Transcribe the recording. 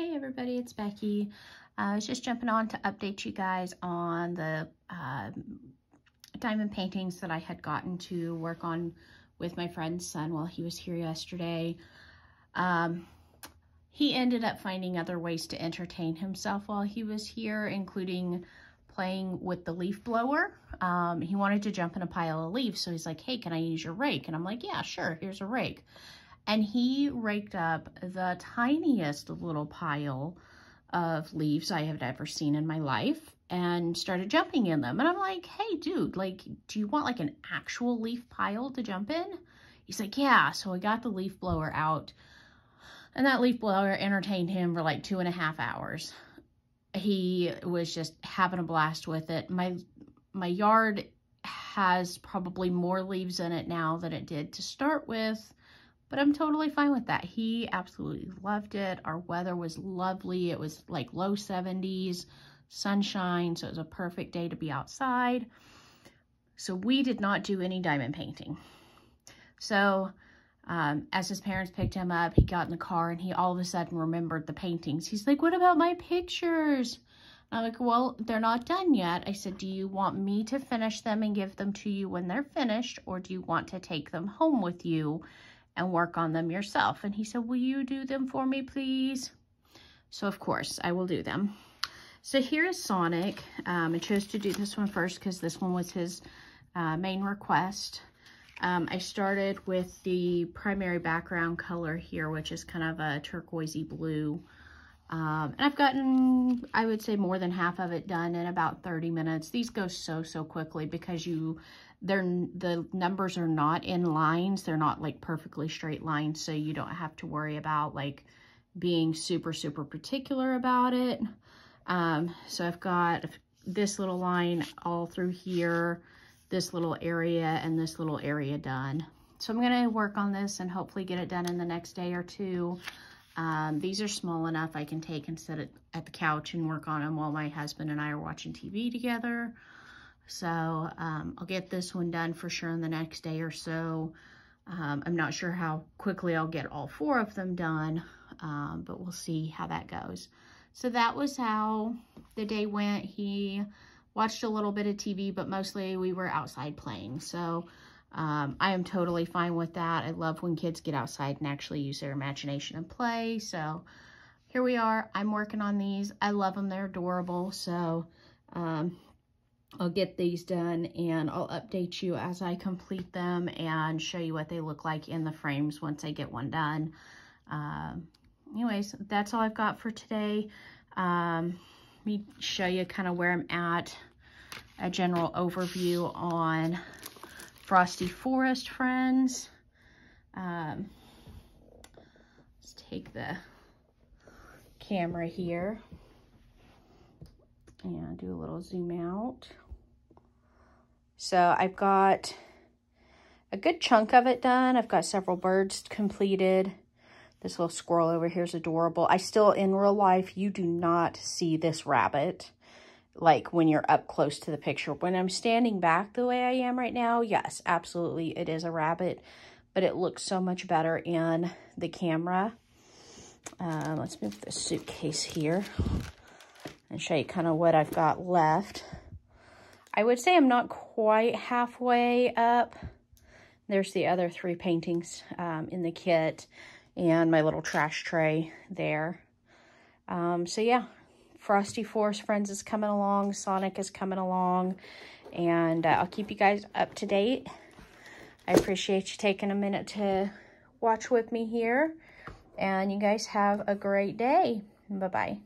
Hey everybody, it's Becky. Uh, I was just jumping on to update you guys on the uh, diamond paintings that I had gotten to work on with my friend's son while he was here yesterday. Um, he ended up finding other ways to entertain himself while he was here, including playing with the leaf blower. Um, he wanted to jump in a pile of leaves, so he's like, hey, can I use your rake? And I'm like, yeah, sure, here's a rake and he raked up the tiniest little pile of leaves I have ever seen in my life and started jumping in them. And I'm like, hey, dude, like, do you want like an actual leaf pile to jump in? He's like, yeah. So I got the leaf blower out and that leaf blower entertained him for like two and a half hours. He was just having a blast with it. My, my yard has probably more leaves in it now than it did to start with but I'm totally fine with that. He absolutely loved it. Our weather was lovely. It was like low 70s, sunshine, so it was a perfect day to be outside. So we did not do any diamond painting. So um, as his parents picked him up, he got in the car and he all of a sudden remembered the paintings. He's like, what about my pictures? I'm like, well, they're not done yet. I said, do you want me to finish them and give them to you when they're finished? Or do you want to take them home with you and work on them yourself. And he said, will you do them for me, please? So of course, I will do them. So here is Sonic. Um, I chose to do this one first because this one was his uh, main request. Um, I started with the primary background color here, which is kind of a turquoisey blue. Um, and I've gotten, I would say, more than half of it done in about 30 minutes. These go so, so quickly because you they're the numbers are not in lines. They're not like perfectly straight lines, so you don't have to worry about like being super, super particular about it. Um, so I've got this little line all through here, this little area, and this little area done. So I'm going to work on this and hopefully get it done in the next day or two. Um, these are small enough I can take and sit at the couch and work on them while my husband and I are watching TV together. So um, I'll get this one done for sure in the next day or so. Um, I'm not sure how quickly I'll get all four of them done, um, but we'll see how that goes. So that was how the day went. He watched a little bit of TV, but mostly we were outside playing. So um, I am totally fine with that. I love when kids get outside and actually use their imagination and play. So here we are. I'm working on these. I love them. They're adorable. So um, I'll get these done and I'll update you as I complete them and show you what they look like in the frames once I get one done. Um, anyways, that's all I've got for today. Um, let me show you kind of where I'm at, a general overview on Frosty Forest Friends. Um, let's take the camera here and do a little zoom out. So I've got a good chunk of it done. I've got several birds completed. This little squirrel over here is adorable. I still, in real life, you do not see this rabbit like when you're up close to the picture. When I'm standing back the way I am right now, yes, absolutely, it is a rabbit, but it looks so much better in the camera. Uh, let's move the suitcase here and show you kind of what I've got left. I would say I'm not quite halfway up. There's the other three paintings um, in the kit and my little trash tray there. Um, so yeah, Frosty Forest Friends is coming along. Sonic is coming along. And uh, I'll keep you guys up to date. I appreciate you taking a minute to watch with me here. And you guys have a great day. Bye-bye.